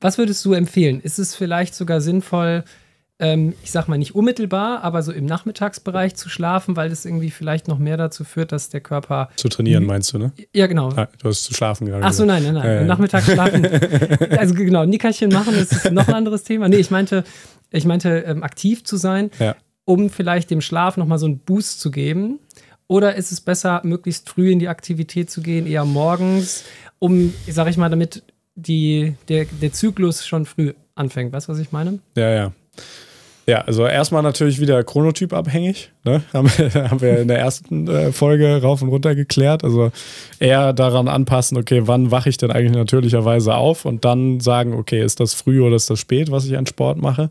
was würdest du empfehlen? Ist es vielleicht sogar sinnvoll, ähm, ich sag mal nicht unmittelbar, aber so im Nachmittagsbereich zu schlafen, weil das irgendwie vielleicht noch mehr dazu führt, dass der Körper. Zu trainieren, meinst du, ne? Ja, genau. Ah, du hast zu schlafen gerade. Ach so, nein, nein, nein. Äh. Nachmittags schlafen. also genau, Nickerchen machen, das ist noch ein anderes Thema. Nee, ich meinte, ich meinte, ähm, aktiv zu sein, ja. um vielleicht dem Schlaf nochmal so einen Boost zu geben. Oder ist es besser, möglichst früh in die Aktivität zu gehen, eher morgens, um, sag ich mal, damit die, der, der Zyklus schon früh anfängt? Weißt du, was ich meine? Ja, ja. Ja, also erstmal natürlich wieder Chronotyp abhängig. Ne? Haben, haben wir in der ersten äh, Folge rauf und runter geklärt. Also eher daran anpassen, okay, wann wache ich denn eigentlich natürlicherweise auf und dann sagen, okay, ist das früh oder ist das spät, was ich an Sport mache?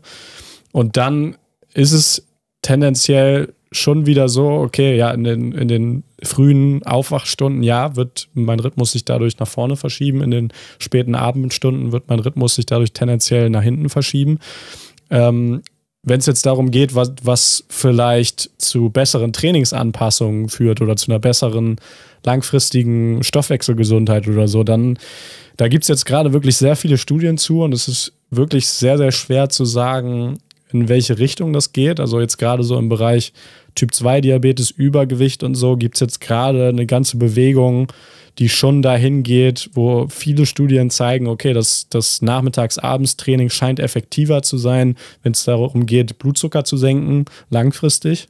Und dann ist es tendenziell schon wieder so, okay, ja, in den, in den frühen Aufwachstunden, ja, wird mein Rhythmus sich dadurch nach vorne verschieben. In den späten Abendstunden wird mein Rhythmus sich dadurch tendenziell nach hinten verschieben. Ähm, wenn es jetzt darum geht, was, was vielleicht zu besseren Trainingsanpassungen führt oder zu einer besseren langfristigen Stoffwechselgesundheit oder so, dann da gibt es jetzt gerade wirklich sehr viele Studien zu und es ist wirklich sehr, sehr schwer zu sagen, in welche Richtung das geht. Also jetzt gerade so im Bereich Typ 2 Diabetes, Übergewicht und so gibt es jetzt gerade eine ganze Bewegung, die schon dahin geht, wo viele Studien zeigen, okay, das, das Nachmittags-Abends-Training scheint effektiver zu sein, wenn es darum geht, Blutzucker zu senken, langfristig.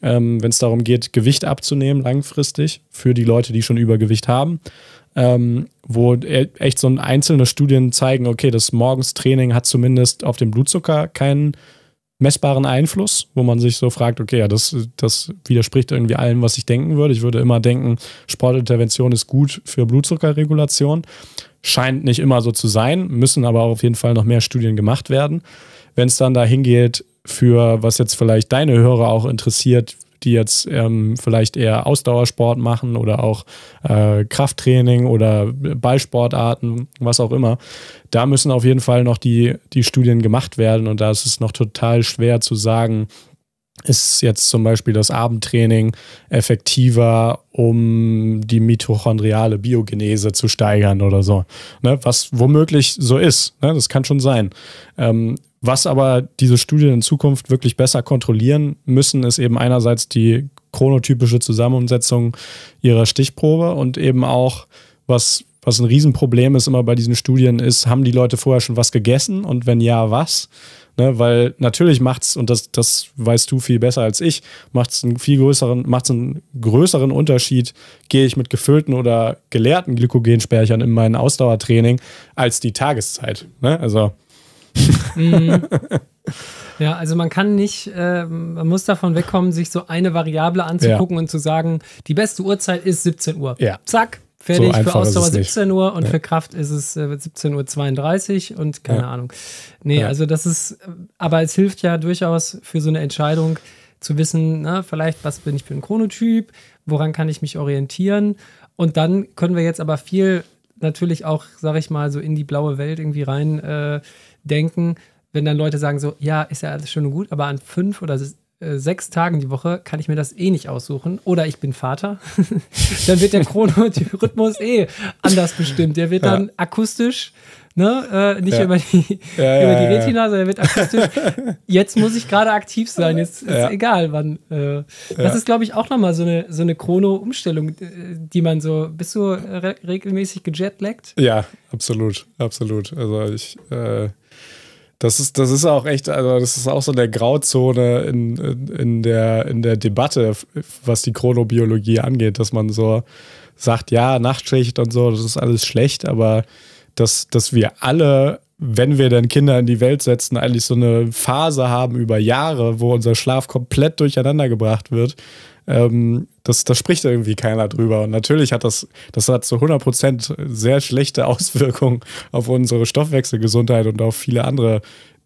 Ähm, wenn es darum geht, Gewicht abzunehmen, langfristig, für die Leute, die schon Übergewicht haben. Ähm, wo e, echt so einzelne Studien zeigen, okay, das Morgenstraining hat zumindest auf den Blutzucker keinen messbaren Einfluss, wo man sich so fragt, okay, ja, das, das widerspricht irgendwie allem, was ich denken würde. Ich würde immer denken, Sportintervention ist gut für Blutzuckerregulation. Scheint nicht immer so zu sein, müssen aber auf jeden Fall noch mehr Studien gemacht werden. Wenn es dann dahin geht, für was jetzt vielleicht deine Hörer auch interessiert, die jetzt ähm, vielleicht eher Ausdauersport machen oder auch äh, Krafttraining oder Ballsportarten, was auch immer. Da müssen auf jeden Fall noch die, die Studien gemacht werden und da ist es noch total schwer zu sagen, ist jetzt zum Beispiel das Abendtraining effektiver, um die mitochondriale Biogenese zu steigern oder so. Ne? Was womöglich so ist. Ne? Das kann schon sein. Ähm, was aber diese Studien in Zukunft wirklich besser kontrollieren müssen, ist eben einerseits die chronotypische Zusammensetzung ihrer Stichprobe und eben auch, was, was ein Riesenproblem ist immer bei diesen Studien, ist, haben die Leute vorher schon was gegessen und wenn ja, was? Ne, weil natürlich macht es, und das, das weißt du viel besser als ich, macht es einen viel größeren, macht's einen größeren Unterschied, gehe ich mit gefüllten oder geleerten Glykogenspeichern in mein Ausdauertraining als die Tageszeit. Ne? Also. Ja, also man kann nicht, äh, man muss davon wegkommen, sich so eine Variable anzugucken ja. und zu sagen, die beste Uhrzeit ist 17 Uhr. Ja. Zack, fertig. So für Ausdauer 17 Uhr und ja. für Kraft ist es äh, 17.32 Uhr und keine ja. Ahnung. Nee, also das ist, aber es hilft ja durchaus für so eine Entscheidung zu wissen, na, vielleicht, was bin ich für ein Chronotyp, woran kann ich mich orientieren. Und dann können wir jetzt aber viel natürlich auch, sag ich mal, so in die blaue Welt irgendwie rein äh, denken, wenn dann Leute sagen so, ja, ist ja alles schön und gut, aber an fünf oder sechs Tagen die Woche kann ich mir das eh nicht aussuchen. Oder ich bin Vater. dann wird der Chronorhythmus eh anders bestimmt. Der wird dann akustisch Ne? Äh, nicht ja. über, die, ja, über die Retina, sondern wird akustisch. Jetzt muss ich gerade aktiv sein. Jetzt ist egal, wann. Äh, das ist, glaube ich, auch nochmal so eine, so eine Chrono-Umstellung, äh, die man so. Bist du re regelmäßig gejetlaggt? Ja, absolut. Absolut. Also ich. Äh das ist, das ist auch echt, also das ist auch so eine Grauzone in, in, in, der, in der Debatte, was die Chronobiologie angeht, dass man so sagt, ja, Nachtschicht und so, das ist alles schlecht, aber dass, dass wir alle, wenn wir dann Kinder in die Welt setzen, eigentlich so eine Phase haben über Jahre, wo unser Schlaf komplett durcheinander gebracht wird. Ähm, das, das spricht irgendwie keiner drüber. Und natürlich hat das, das hat zu 100 Prozent sehr schlechte Auswirkungen auf unsere Stoffwechselgesundheit und auf viele andere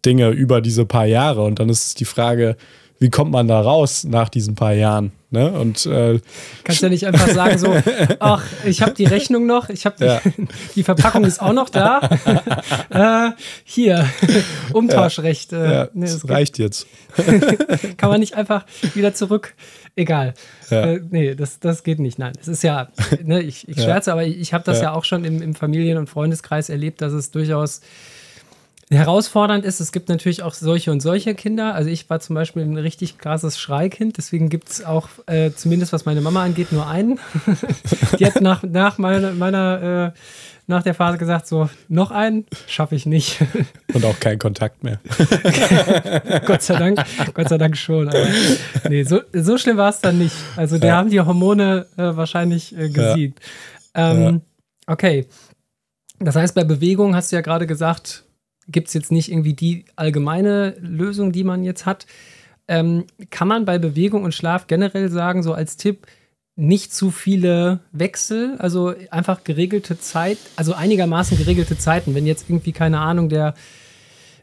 Dinge über diese paar Jahre. Und dann ist die Frage, wie kommt man da raus nach diesen paar Jahren? Ne? Und äh, kannst ja nicht einfach sagen so, ach, ich habe die Rechnung noch, ich habe die, ja. die, Verpackung ist auch noch da. äh, hier Umtauschrecht. Äh, ja, nee, das reicht jetzt. kann man nicht einfach wieder zurück? Egal. Ja. Äh, nee, das, das geht nicht. Nein, es ist ja, ne, ich, ich scherze, aber ich, ich habe das ja. auch schon im, im Familien- und Freundeskreis erlebt, dass es durchaus herausfordernd ist, es gibt natürlich auch solche und solche Kinder. Also ich war zum Beispiel ein richtig krasses Schreikind, deswegen gibt es auch, äh, zumindest was meine Mama angeht, nur einen. Die hat nach, nach meiner, meiner äh, nach der Phase gesagt, so, noch einen schaffe ich nicht. Und auch keinen Kontakt mehr. Gott sei Dank, Gott sei Dank schon. Aber nee, so, so schlimm war es dann nicht. Also der ja. haben die Hormone äh, wahrscheinlich äh, gesehen. Ja. Ähm, ja. Okay. Das heißt, bei Bewegung hast du ja gerade gesagt, gibt es jetzt nicht irgendwie die allgemeine Lösung, die man jetzt hat. Ähm, kann man bei Bewegung und Schlaf generell sagen, so als Tipp, nicht zu viele Wechsel, also einfach geregelte Zeit, also einigermaßen geregelte Zeiten. Wenn jetzt irgendwie, keine Ahnung, der,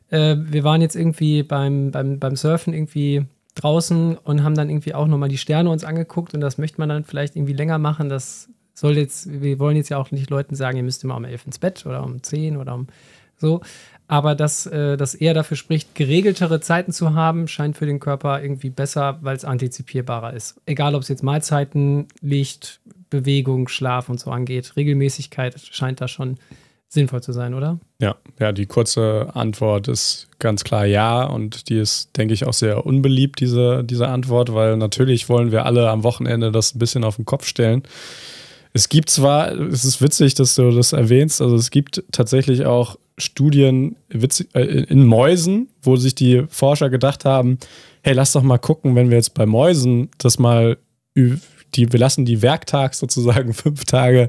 äh, wir waren jetzt irgendwie beim, beim, beim Surfen irgendwie draußen und haben dann irgendwie auch nochmal die Sterne uns angeguckt und das möchte man dann vielleicht irgendwie länger machen. Das soll jetzt, wir wollen jetzt ja auch nicht Leuten sagen, ihr müsst immer um elf ins Bett oder um zehn oder um so aber dass äh, das eher dafür spricht, geregeltere Zeiten zu haben, scheint für den Körper irgendwie besser, weil es antizipierbarer ist. Egal, ob es jetzt Mahlzeiten, Licht, Bewegung, Schlaf und so angeht. Regelmäßigkeit scheint da schon sinnvoll zu sein, oder? Ja, ja, die kurze Antwort ist ganz klar ja und die ist, denke ich, auch sehr unbeliebt, diese, diese Antwort, weil natürlich wollen wir alle am Wochenende das ein bisschen auf den Kopf stellen. Es gibt zwar, es ist witzig, dass du das erwähnst, also es gibt tatsächlich auch Studien äh, in Mäusen, wo sich die Forscher gedacht haben, hey, lass doch mal gucken, wenn wir jetzt bei Mäusen das mal, die, wir lassen die werktags sozusagen fünf Tage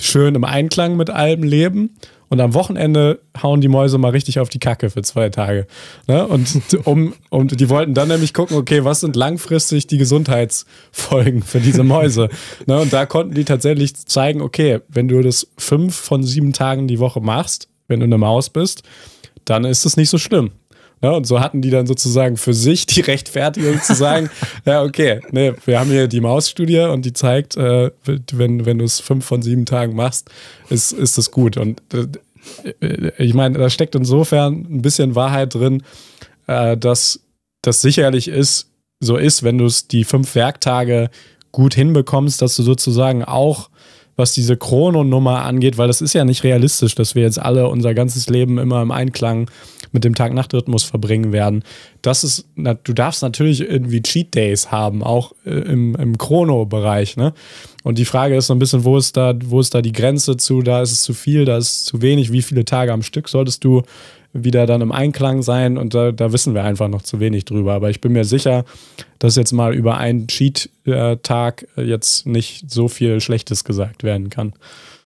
schön im Einklang mit allem leben und am Wochenende hauen die Mäuse mal richtig auf die Kacke für zwei Tage. Ne? Und, um, und die wollten dann nämlich gucken, okay, was sind langfristig die Gesundheitsfolgen für diese Mäuse? ne? Und da konnten die tatsächlich zeigen, okay, wenn du das fünf von sieben Tagen die Woche machst, wenn du eine Maus bist, dann ist es nicht so schlimm. Ja, und so hatten die dann sozusagen für sich die Rechtfertigung zu sagen, ja, okay, nee, wir haben hier die Mausstudie und die zeigt, äh, wenn, wenn du es fünf von sieben Tagen machst, ist, ist das gut. Und äh, ich meine, da steckt insofern ein bisschen Wahrheit drin, äh, dass das sicherlich ist, so ist, wenn du es die fünf Werktage gut hinbekommst, dass du sozusagen auch was diese Chrononummer angeht, weil das ist ja nicht realistisch, dass wir jetzt alle unser ganzes Leben immer im Einklang mit dem Tag-Nacht-Rhythmus verbringen werden. Das ist, du darfst natürlich irgendwie Cheat Days haben, auch äh, im, im Chrono-Bereich. Ne? Und die Frage ist so ein bisschen, wo ist da, wo ist da die Grenze zu? Da ist es zu viel, da ist es zu wenig. Wie viele Tage am Stück solltest du wieder dann im Einklang sein und da, da, wissen wir einfach noch zu wenig drüber. Aber ich bin mir sicher, dass jetzt mal über einen Cheat-Tag jetzt nicht so viel Schlechtes gesagt werden kann.